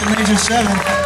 the major seven.